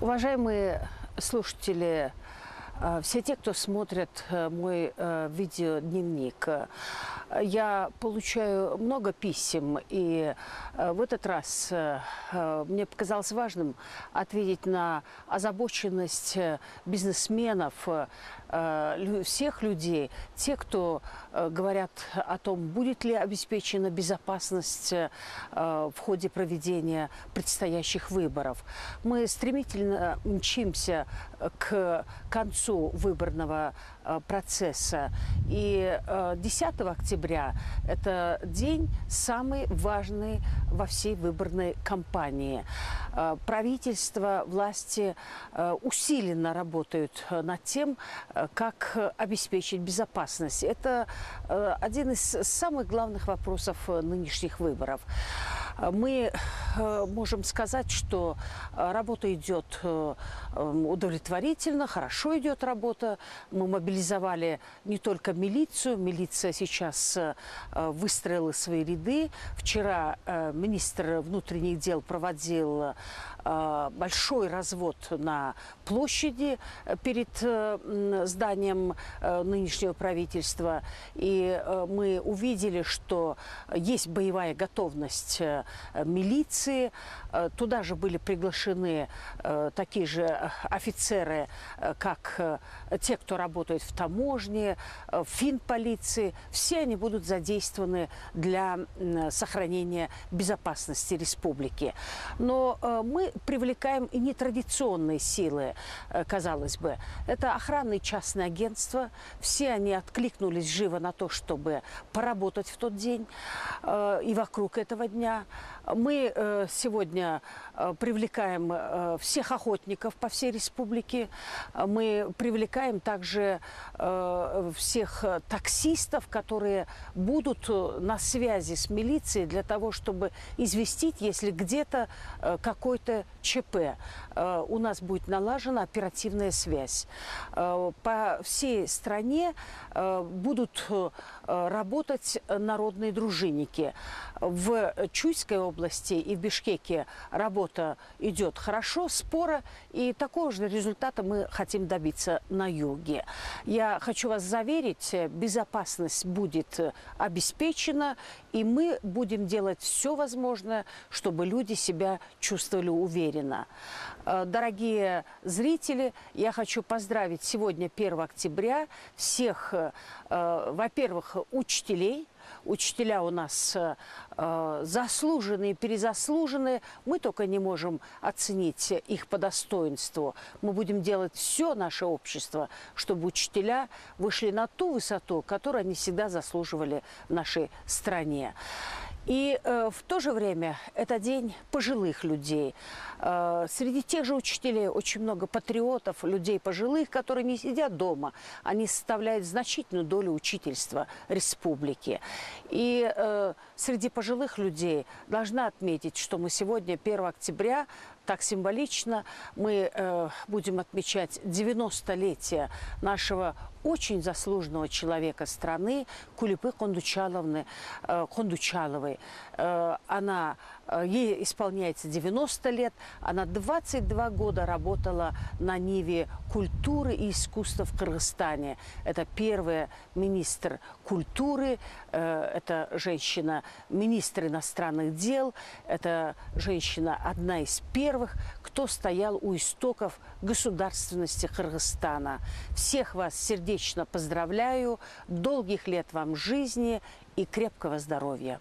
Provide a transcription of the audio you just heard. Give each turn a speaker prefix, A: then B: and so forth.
A: Уважаемые слушатели, э, все те, кто смотрят э, мой э, видеодневник, я получаю много писем, и э, в этот раз э, э, мне показалось важным ответить на озабоченность э, бизнесменов, э, э, всех людей, те, кто э, говорят о том, будет ли обеспечена безопасность э, в ходе проведения предстоящих выборов. Мы стремительно мчимся э, к концу выборного э, процесса. И э, 10 октября – это день самый важный во всей выборной кампании. Э, Правительство, власти э, усиленно работают э, над тем, э, как э, обеспечить безопасность. Это э, один из самых главных вопросов э, нынешних выборов. Э, Мы э, можем сказать, что э, работа идет э, м, удовлетворительно, хорошо идет работа. Мы мобилизовали не только милицию, милиция сейчас э, э, выстроила свои ряды. Вчера э, министр внутренних дел проводил э, большой развод на площади э, перед э, зданием э, нынешнего правительства. И э, мы увидели, что есть боевая готовность э, милиции. Э, Туда же были приглашены э, такие же э, офицеры, как те, кто работает в таможне, в финполиции. Все они будут задействованы для сохранения безопасности республики. Но мы привлекаем и нетрадиционные силы, казалось бы. Это охранные частные агентства. Все они откликнулись живо на то, чтобы поработать в тот день и вокруг этого дня. Мы сегодня э, привлекаем э, всех охотников по всей республике. Э, Мы привлекаем также э, всех э, таксистов, которые будут э, на связи с милицией для того, чтобы известить, если где-то э, какой-то ЧП. Э, У нас будет налажена оперативная связь. Э, По всей стране э, будут э, работать народные дружинники. В Чуйской области и в Бишкеке работа идет хорошо, спора, и такого же результата мы хотим добиться на юге. Я хочу вас заверить, безопасность будет обеспечена, и мы будем делать все возможное, чтобы люди себя чувствовали уверенно. Э, Дорогие зрители, я хочу поздравить сегодня, 1 октября, всех, э, во-первых, учителей, Учителя у нас э, э, заслуженные, перезаслуженные. Мы только не можем оценить их по достоинству. Мы будем делать все наше общество, чтобы учителя вышли на ту высоту, которую они всегда заслуживали в нашей стране. И э, в то же время это день пожилых людей. Э, среди тех же учителей очень много патриотов, людей пожилых, которые не сидят дома. Они составляют значительную долю учительства республики. И э, среди пожилых людей должна отметить, что мы сегодня, 1 октября, так символично, мы э, будем отмечать 90-летие нашего очень заслуженного человека страны Кулипы Кондучаловны, э, Кондучаловой. Э, она, э, ей исполняется 90 лет, она 22 года работала на Ниве культуры и искусства в Кыргызстане. Это первая министр культуры, э, это женщина, министр иностранных дел, это женщина одна из первых, кто стоял у истоков государственности Кыргызстана. Всех вас сердечно поздравляю, долгих лет вам жизни и крепкого здоровья.